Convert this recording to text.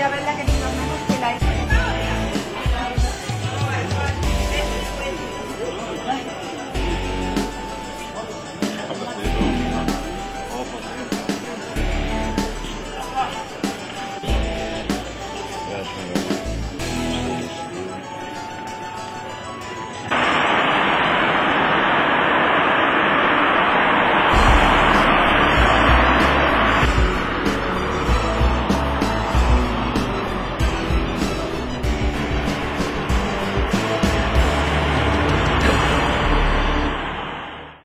ya que